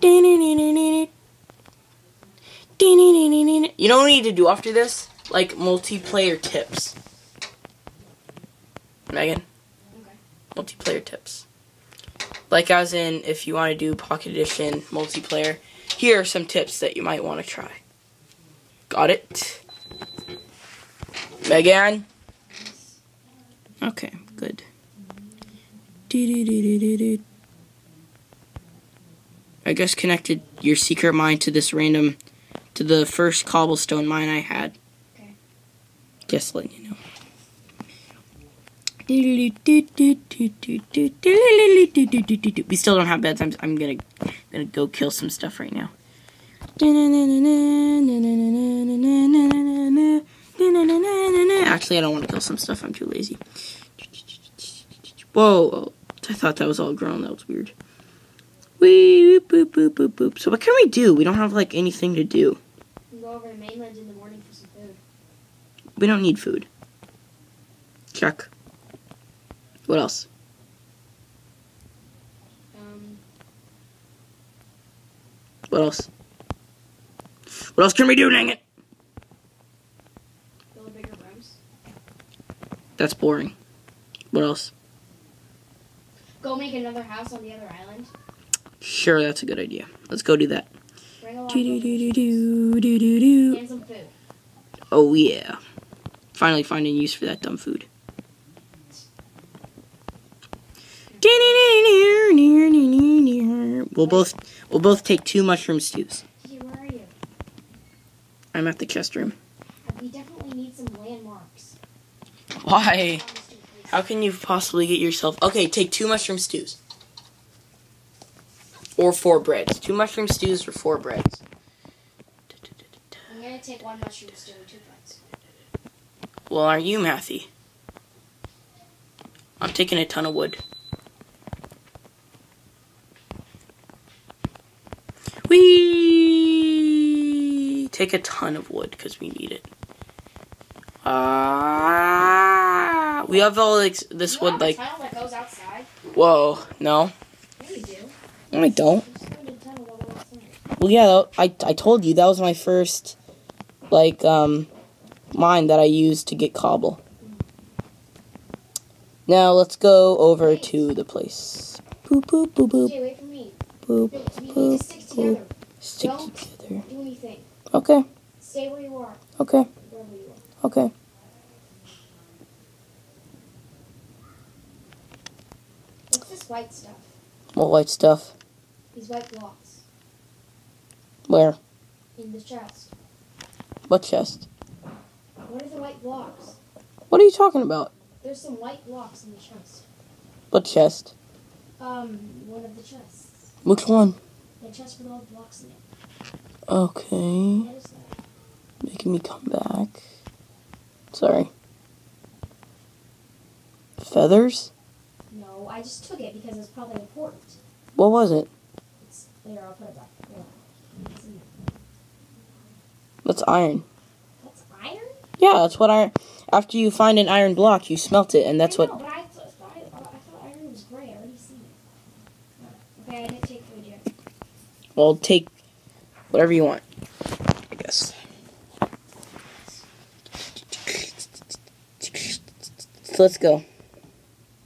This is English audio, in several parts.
You don't need to do after this? Like multiplayer tips. Meagan? Okay. Multiplayer tips. Like as in if you want to do Pocket Edition multiplayer, here are some tips that you might want to try. Got it? Meagan? Okay, good. Do-do-do-do-do-do. I just connected your secret mine to this random, to the first cobblestone mine I had. Okay. Just letting you know. We still don't have beds. I'm, I'm gonna gonna go kill some stuff right now. Actually, I don't want to kill some stuff. I'm too lazy. Whoa! I thought that was all grown. That was weird. Wee boop boop boop boop. So what can we do? We don't have like anything to do. We go over to mainland in the morning for some food. We don't need food. Check. What else? Um, What else? What else can we do, dang it? build bigger rooms. That's boring. What else? Go make another house on the other island. Sure, that's a good idea. Let's go do that. Bring a lot of Do do do do do do do. and some food. Oh yeah. Finally finding use for that dumb food. We'll both we'll both take two mushroom stews. Where are you? I'm at the chest room. We definitely need some landmarks. Why? on this new place. How can you possibly get yourself Okay, take two mushroom stews. Or four breads. Two mushroom stews or four breads. I'm gonna take one mushroom stew and two breads. Well, are you, Matthew? I'm taking a ton of wood. We take a ton of wood because we need it. Ah, we have all like this wood. Like, tunnel that goes outside? whoa, no, goes outside. Well, yeah, I I told you that was my first like um mine that I used to get cobble. Now let's go over to the place. Boop boop boop boop Jay, wait for me. boop. No, we need boop, stick together. Stick Don't. together. Do anything. Okay, Stay where you are. okay, Wherever you are. okay. What's this white stuff? What white stuff? These white blocks Where? in the chest. What chest? What are the white blocks? What are you talking about? There's some white blocks in the chest. What chest? Um, one of the chests. Which one? The chest with all the blocks in it. Okay, What is that? making me come back. Sorry. Feathers? I just took it because it's probably important. What was it? It's later. I'll put it back. Yeah. It's in- That's iron. That's iron. Yeah, that's what iron. After you find an iron block, you smelt it, and that's I what. know, but I thought, I, I thought iron was gray. I already seen it. Okay, I didn't take food yet. Well, take whatever you want. I guess. So let's go.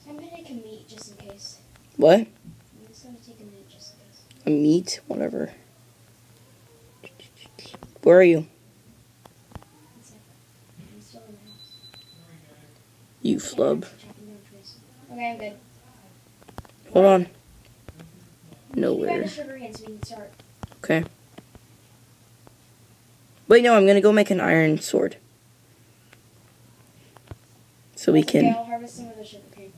I'm gonna take a meat just in case. What? I'm just gonna take a meat just in case. A meat? Whatever. Where are you? One second. I'm still in the house. You flub. Chopping down trees. Okay, I'm good. Hold on. Nowhere. the sugar again so we can start. Okay. Wait, no, I'm gonna go make an iron sword. So we can harvest some of the sugar cane.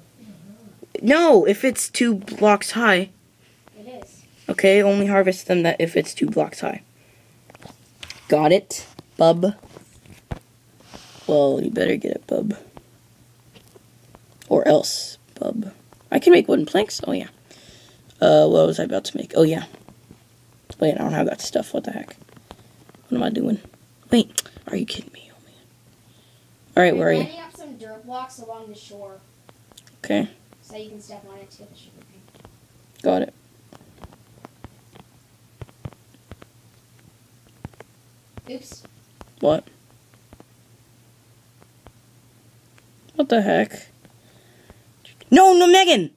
No, if it's two blocks high. It is. Okay, only harvest them that if it's two blocks high. Got it, bub. Well, you better get it, bub. Or else, bub. I can make wooden planks. Oh yeah. Uh, what was I about to make? Oh yeah. Wait, I don't have that stuff. What the heck? What am I doing? Wait, are you kidding me? Oh man. All right, where are you? lining up some dirt blocks along the shore Okay, so you can step on it to get the sugar cane. Got it. Oops. What? What the heck? No, no, Meagan!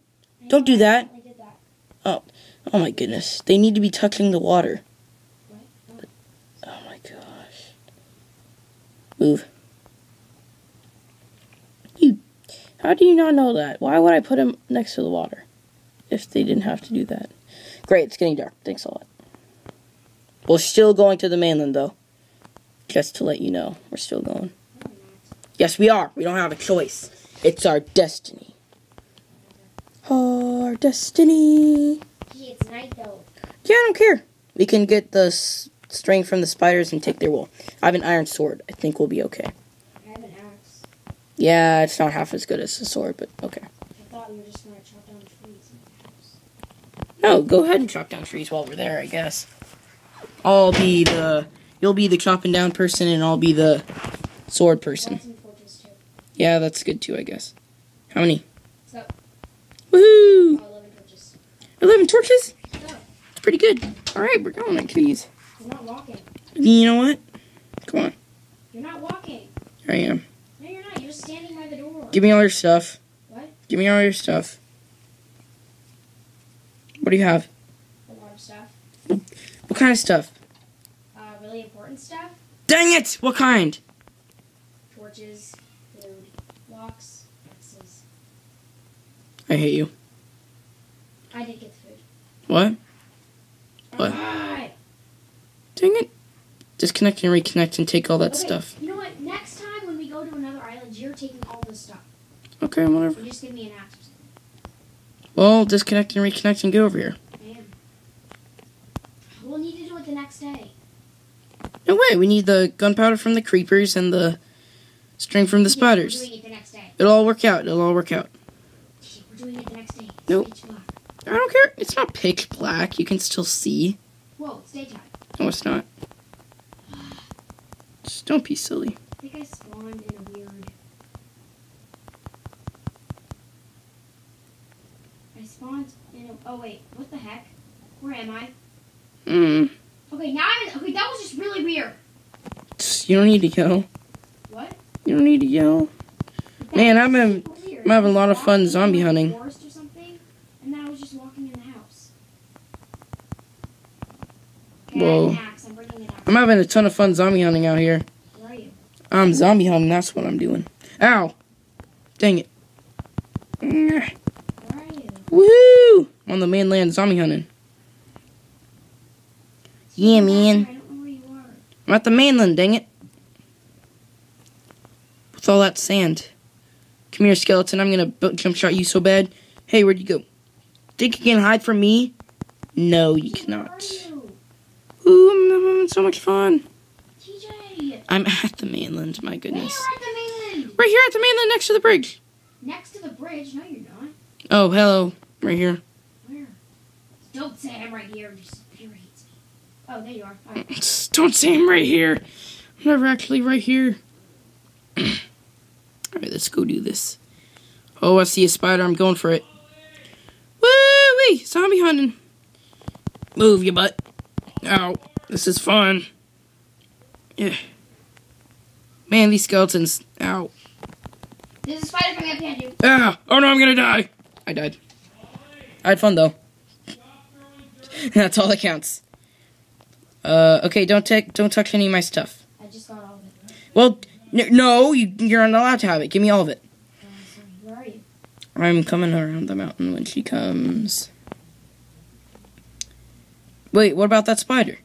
Don't do that. that. Oh, oh my goodness. They need to be touching the water. Oh. oh my gosh. Move. How do you not know that? Why would I put him next to the water if they didn't have to do that? Great, it's getting dark. Thanks a lot. We're still going to the mainland, though. Just to let you know, we're still going. No, we're not. Yes, we are. We don't have a choice. It's our destiny. Our destiny. Gee, it's night though. Yeah, I don't care. We can get the s- string from the spiders and take their wool. I have an iron sword. I think we'll be okay. I have an axe. Yeah, it's not half as good as the sword, but okay. I thought we were just gonna chop down trees in the house. No, go ahead and chop down trees while we're there, I guess. I'll be the. You'll be the chopping down person, and I'll be the sword person. Got some torches too. Yeah, that's good too, I guess. How many? So, Woohoo! oh, 11 torches. 11 torches? Pretty good. Alright, we're going like trees. You're not walking. You know what? Come on. You're not walking. I am. No, you're not. You're just standing by the door. Give me all your stuff. What? Give me all your stuff. What do you have? A lot of stuff. What kind of stuff? Uh, really important stuff. Dang it! What kind? Torches, food, locks, axes. I hate you. I did get food. What? What? Dang it. Disconnect and reconnect and take all that Okay, stuff. You know what? Next time when we go to another island, you're taking all this stuff. Okay, whatever. You just give me an axe. Well, disconnect and reconnect and get over here. Man. We'll need to do it the next day. No way, we need the gunpowder from the creepers and the string from the spiders. We're doing it the. It'll all work out. It'll all work out. We're doing it the next day. It's Nope. I don't care. It's not pitch black. You can still see. Whoa, it's daytime. No, it's not. Just don't be silly. I think I spawned in a weird. I spawned in a. Oh wait, what the heck? Where am I? Hmm. Okay, now I'm. Okay, that was just really weird. You don't need to yell. What? You don't need to yell. That Man, I've been- weird. I'm having a lot of fun zombie hunting. Forest or something, and then I was just walking in the house. Okay, Whoa. have an axe. I'm bringing an axe. I'm having a ton of fun zombie hunting out here. Where are you? I'm zombie hunting. That's what I'm doing. Ow! Dang it. Mm, Where are you? Woo! On the mainland zombie hunting. Yeah, man. I don't know where you are. I'm at the mainland, dang it. With all that sand. Come here, skeleton. I'm gonna jump shot you so bad. Hey, where'd you go? Think you can hide from me? No, you cannot. Ooh, I'm, I'm having so much fun. TJ. I'm at the mainland, my goodness. at the mainland? Right here at the mainland next to the bridge. Next to the bridge? No, you're not. Oh, hello. Right here. Where? Don't say I'm right here. Just irritates me. Oh, there you are. Alright. Tss, Don't say I'm right here. I'm never actually right here. Alright, let's go do this. Oh, I see a spider. I'm going for it. Woo-wee! Zombie hunting. Move, you butt. Ow. This is fun. Yeah. Man, these skeletons. Ow. There's a spider coming up behind you. Ah! Oh no, I'm gonna die! I died. I had fun though. That's all that counts. Uh, okay, don't take, don't touch any of my stuff. I just got all of it. Well, n- no, you, you're not allowed to have it. Give me all of it. Uh. Where are you? I'm coming around the mountain when she comes. Wait, what about that spider?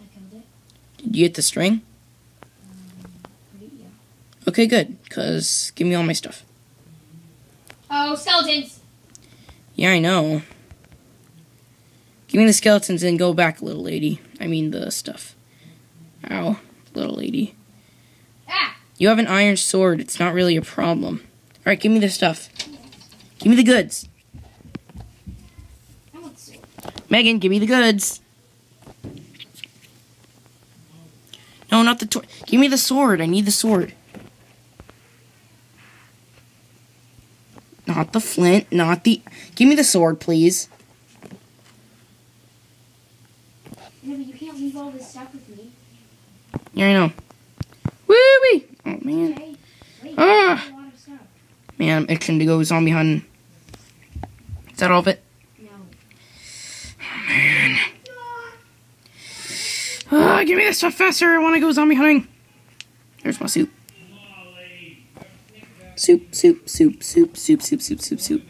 I killed it. Did you get the string? Yeah. Okay, good. Cause give me all my stuff. Oh, skeletons! Yeah, I know. Give me the skeletons and go back, little lady. I mean the stuff. Ow, little lady. Ah! You have an iron sword. It's not really a problem. All right, give me the stuff. Give me the goods. Meagan, give me the goods. No, not the Give me the sword. I need the sword. Not the flint, not the Give me the sword, please. No, but you can't leave all this stuff with me. Yeah, I know. Woo wee! Oh man, Okay. Wait, Ah. a lot of stuff. man, I'm itching to go zombie hunting. Is that all of it? No. Oh, Man. Ah, give me this stuff faster. I want to go zombie hunting. Here's my soup. Soup, soup, soup, soup, soup, soup, soup, soup, soup.